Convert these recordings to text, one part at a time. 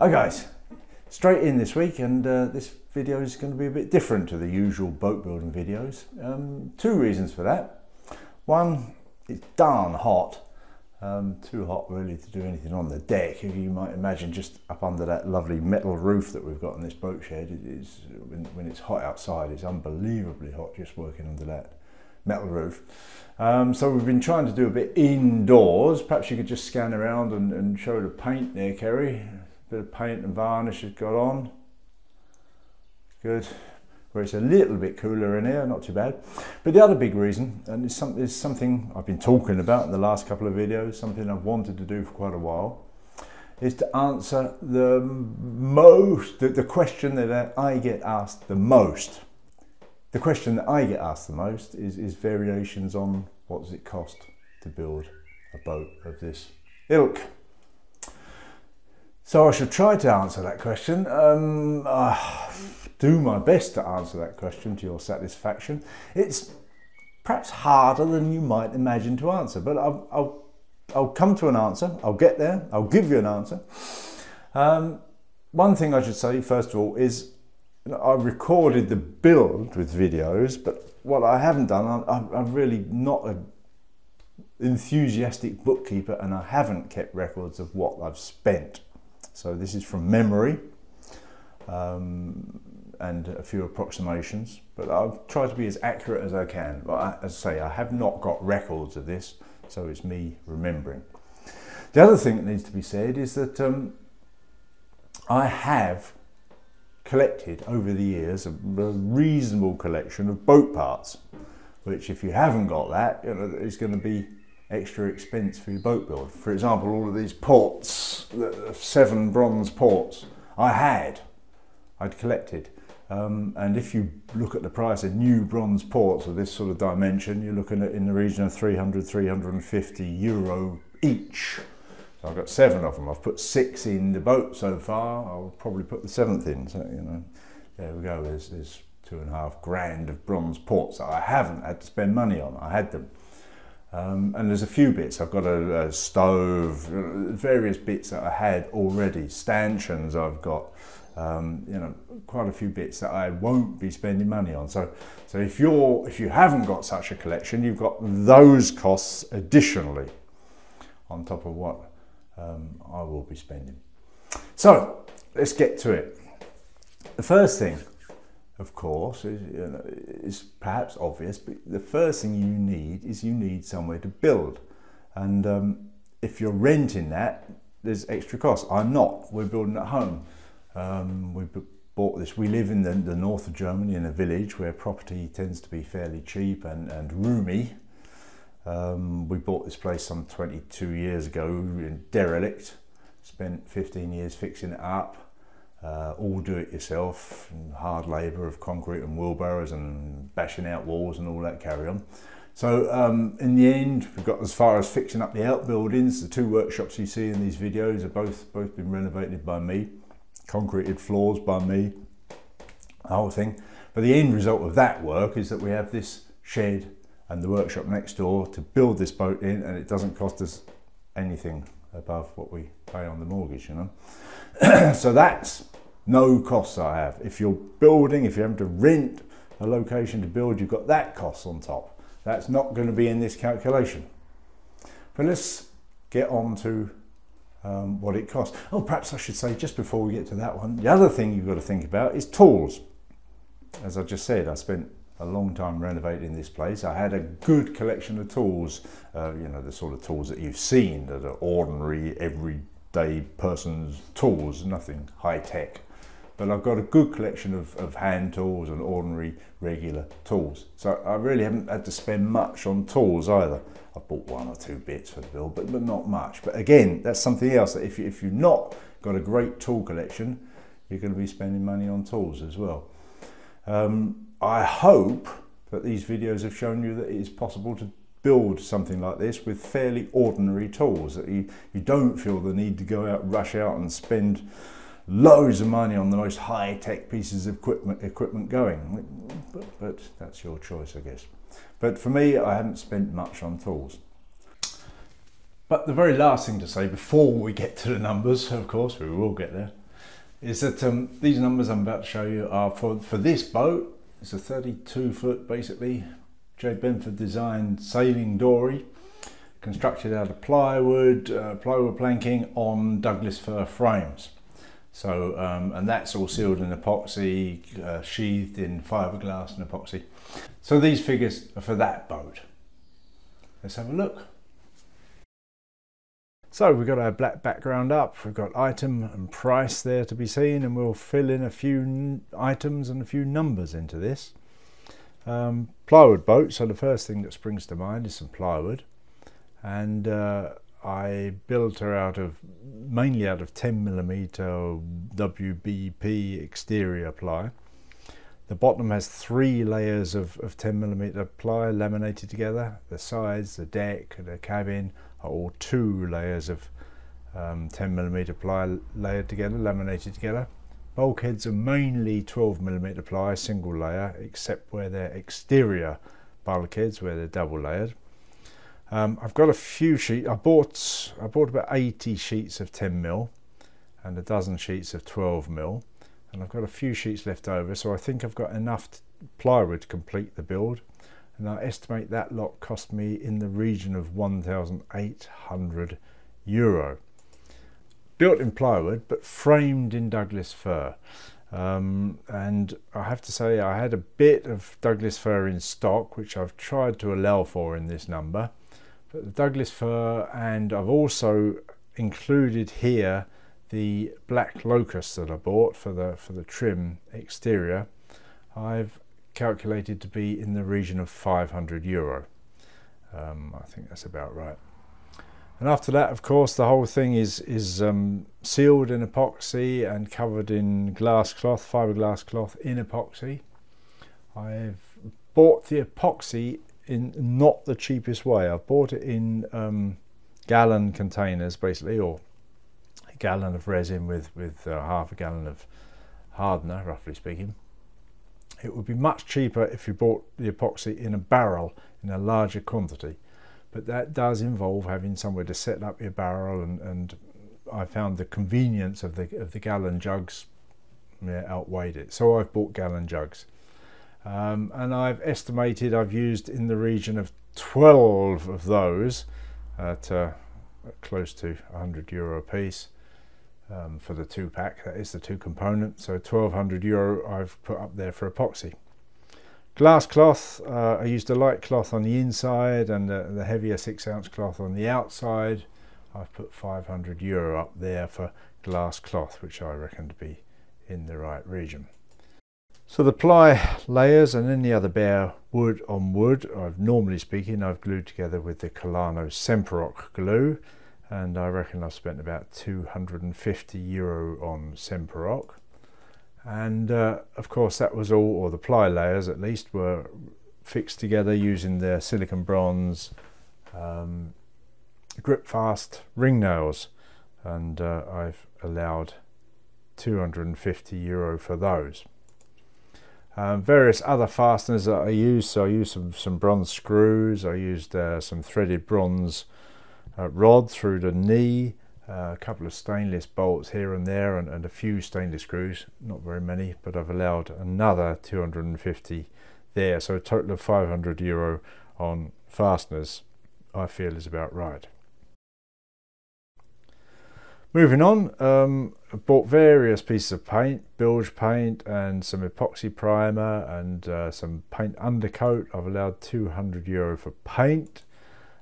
Hi guys, straight in this week and uh, this video is going to be a bit different to the usual boat building videos. Um, two reasons for that. One, it's darn hot, um, too hot really to do anything on the deck. You might imagine just up under that lovely metal roof that we've got in this boat shed, it is, when, when it's hot outside, it's unbelievably hot just working under that metal roof. Um, so we've been trying to do a bit indoors. Perhaps you could just scan around and, and show the paint there, Kerry. Bit of paint and varnish has got on. Good. Where it's a little bit cooler in here, not too bad. But the other big reason, and it's, some, it's something I've been talking about in the last couple of videos, something I've wanted to do for quite a while, is to answer the most, the, the question that I get asked the most the question that I get asked the most is, is variations on what does it cost to build a boat of this ilk. So I should try to answer that question. Um, uh, do my best to answer that question to your satisfaction. It's perhaps harder than you might imagine to answer, but I'll, I'll, I'll come to an answer. I'll get there. I'll give you an answer. Um, one thing I should say, first of all, is I recorded the build with videos, but what I haven't done, I'm, I'm really not an enthusiastic bookkeeper and I haven't kept records of what I've spent. So this is from memory um, and a few approximations, but I'll try to be as accurate as I can. But I, as I say, I have not got records of this, so it's me remembering. The other thing that needs to be said is that um, I have collected over the years a, reasonable collection of boat parts, which if you haven't got that, you know, is going to be extra expense for your boat build. For example, all of these ports, seven bronze ports, I had, I'd collected. Um, and if you look at the price of new bronze ports of this sort of dimension, you're looking at in the region of 300, 350 euro each. So I've got seven of them. I've put six in the boat so far. I'll probably put the seventh in. So, you know, there we go. There's, there's two and a half grand of bronze ports that I haven't had to spend money on. I had them. Um, and there's a few bits. I've got a, a, stove, various bits that I had already. Stanchions I've got. Um, you know, quite a few bits that I won't be spending money on. So, so if you're if you haven't got such a collection, you've got those costs additionally on top of what um, I will be spending. So let's get to it. The first thing, of course, is, you know, is perhaps obvious, but the first thing you need is you need somewhere to build. And um, if you're renting that, there's extra costs. I'm not. We're building at home. Um, we bought this. We live in the, the, north of Germany in a village where property tends to be fairly cheap and, and roomy. Um, we bought this place some 22 years ago in derelict, spent 15 years fixing it up, uh, all do it yourself, hard labour of concrete and wheelbarrows and bashing out walls and all that carry on. So um, in the end, we got as far as fixing up the outbuildings. The two workshops you see in these videos are both, both been renovated by me, concreted floors by me, the whole thing. But the end result of that work is that we have this shed and the workshop next door to build this boat in and it doesn't cost us anything above what we pay on the mortgage, you know. so that's no costs I have. If you're building, if you're having to rent a location to build, you've got that cost on top. That's not going to be in this calculation. But let's get on to um, what it costs. Oh, perhaps I should say just before we get to that one, the other thing you've got to think about is tools. As I just said, I spent a long time renovating this place. I had a good collection of tools, uh, you know, the sort of tools that you've seen that are ordinary, everyday person's tools, nothing high tech. But I've got a good collection of, of hand tools and ordinary, regular tools. So I really haven't had to spend much on tools either. I've bought one or two bits for the build, but, but not much. But again, that's something else that if, you, if you've not got a great tool collection, you're going to be spending money on tools as well. Um, I hope that these videos have shown you that it is possible to build something like this with fairly ordinary tools, that you, you don't feel the need to go out, rush out and spend loads of money on the most high-tech pieces of equipment, equipment going. But, but that's your choice, I guess. But for me, I haven't spent much on tools. But the very last thing to say before we get to the numbers, of course, we will get there, is that um, these numbers I'm about to show you are for, for this boat. It's a 32 foot basically J. Benford designed sailing dory constructed out of plywood, uh, plywood planking on Douglas fir frames. So, um, and that's all sealed in epoxy, uh, sheathed in fiberglass and epoxy. So these figures are for that boat. Let's have a look. So we've got our black background up, we've got item and price there to be seen and we'll fill in a few items and a few numbers into this. Um, plywood boat, so the first thing that springs to mind is some plywood and uh, I built her out of mainly out of 10 millimeter WBP exterior ply. The bottom has three layers of, of 10 millimeter ply laminated together. The sides, the deck, and the cabin are all two layers of um, 10 millimeter ply layered together, laminated together. Bulkheads are mainly 12 millimeter ply, single layer, except where they're exterior bulkheads, where they're double layered. Um, I've got a few sheets. I bought I bought about 80 sheets of 10 mil and a dozen sheets of 12 mil, and I've got a few sheets left over. So I think I've got enough plywood to complete the build, and I estimate that lot cost me in the region of 1,800 euro. Built in plywood, but framed in Douglas fir. Um, and I have to say I had a bit of Douglas fir in stock which I've tried to allow for in this number. But the Douglas fir and I've also included here the black locust that I bought for the for the trim exterior. I've calculated to be in the region of 500 euro. Um, I think that's about right and after that of course the whole thing is is um, sealed in epoxy and covered in glass cloth fiberglass cloth in epoxy I've bought the epoxy in not the cheapest way. I've bought it in um, gallon containers basically, or a gallon of resin with, with uh, half a gallon of hardener, roughly speaking. It would be much cheaper if you bought the epoxy in a barrel in a larger quantity. But that does involve having somewhere to set up your barrel and, and I found the convenience of the, of the gallon jugs yeah, outweighed it. So I've bought gallon jugs. Um, and I've estimated I've used in the region of 12 of those at uh, close to 100 euro a piece um, for the two pack that is the two component so 1200 euro I've put up there for epoxy glass cloth uh, I used a light cloth on the inside and the, the heavier six ounce cloth on the outside. I've put 500 euro up there for glass cloth which I reckon to be in the right region. So the ply layers and any other bare wood on wood, I've normally speaking, I've glued together with the Collano Semparoc glue and I reckon I've spent about 250 euro on Semparoc. And uh, of course that was all, or the ply layers at least, were fixed together using the silicon bronze um, Gripfast ring nails. And uh, I've allowed 250 euro for those. Um, various other fasteners that I used, so I used some, some bronze screws, I used uh, some threaded bronze uh, rod through the knee, uh, a couple of stainless bolts here and there and, and, a few stainless screws, not very many, but I've allowed another 250 there, so a total of 500 euro on fasteners I feel is about right. Moving on, um, bought various pieces of paint, bilge paint and some epoxy primer and uh, some paint undercoat. I've allowed 200 euro for paint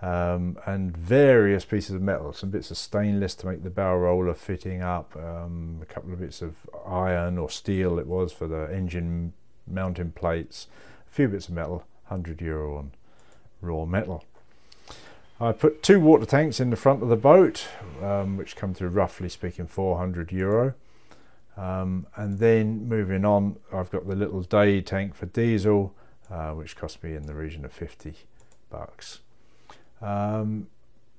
um, and various pieces of metal, some bits of stainless to make the barrel roller fitting up, um, a couple of bits of iron or steel it was for the engine mounting plates, a few bits of metal, 100 euro on raw metal. I put two water tanks in the front of the boat, um, which come to roughly speaking 400 euro. Um, and then moving on, I've got the little day tank for diesel, uh, which cost me in the region of 50 bucks. Um,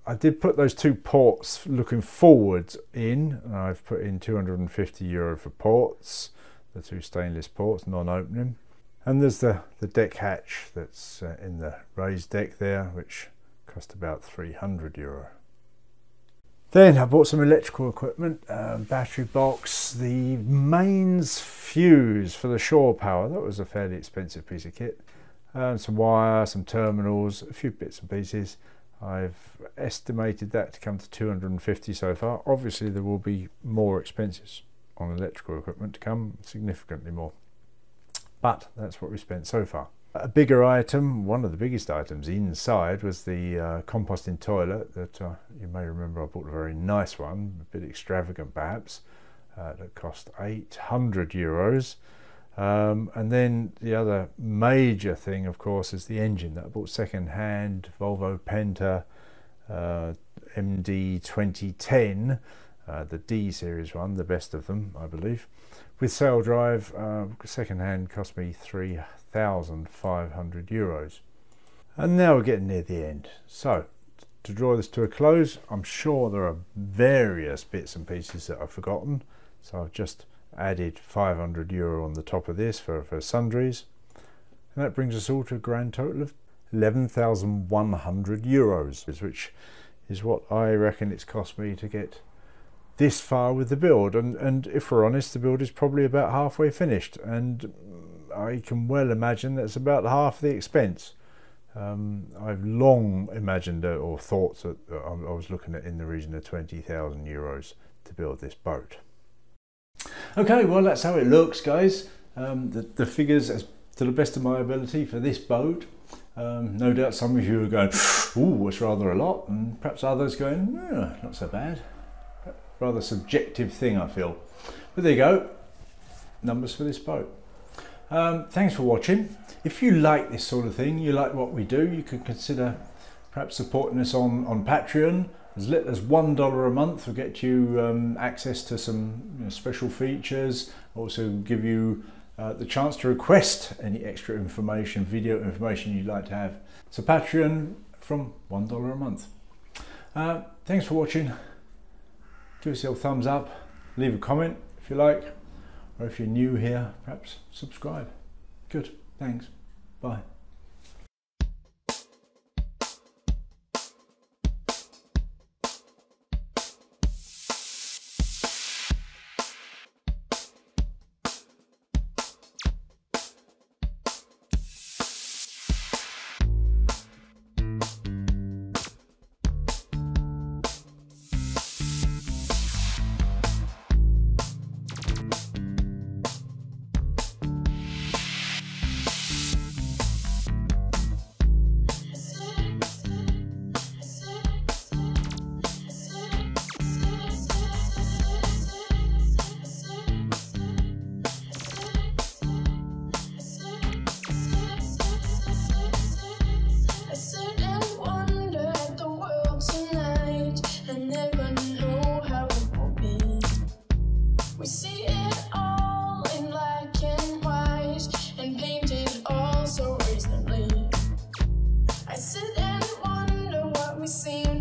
I did put those two ports looking forwards in. I've put in 250 euro for ports, the two stainless ports, non-opening. And there's the, the deck hatch that's uh, in the raised deck there, which cost about 300 euro. Then I bought some electrical equipment, um, battery box, the mains fuse for the shore power. That was a fairly expensive piece of kit. Um, some wire, some terminals, a few bits and pieces. I've estimated that to come to 250 so far. Obviously there will be more expenses on electrical equipment to come, significantly more. But that's what we spent so far. A bigger item, one of the biggest items inside was the uh, composting toilet that uh, you may remember I bought a very nice one, a bit extravagant perhaps, uh, that cost 800 euros. Um, and then the other major thing, of course, is the engine that I bought second hand, Volvo Penta uh, MD 2010, uh, the D series one, the best of them, I believe. With sail drive, uh, second hand cost me 3,500 euros. And now we're getting near the end. So, to draw this to a close, I'm sure there are various bits and pieces that I've forgotten. So I've just added 500 euro on the top of this for, for sundries. And that brings us all to a grand total of 11,100 euros, which is what I reckon it's cost me to get this far with the build. And and if we're honest the build is probably about halfway finished. And I can well imagine that's about half the expense. Um, I've long imagined uh, or thought that I was looking at in the region of 20,000 euros to build this boat okay well that's how it looks guys um, the, the figures as to the best of my ability for this boat um, no doubt some of you are going, ooh, it's rather a lot, and perhaps others going, not so bad rather subjective thing, I feel. But there you go, numbers for this boat. Um, thanks for watching. If you like this sort of thing, you like what we do, you could consider perhaps supporting us on, on Patreon. As little as $1 a month will get you um, access to some you know, special features, also give you uh, the chance to request any extra information, video information you'd like to have. So Patreon from $1 a month. Uh, thanks for watching give us a thumbs up, leave a comment if you like, or if you're new here, perhaps subscribe. Good, thanks, bye. seem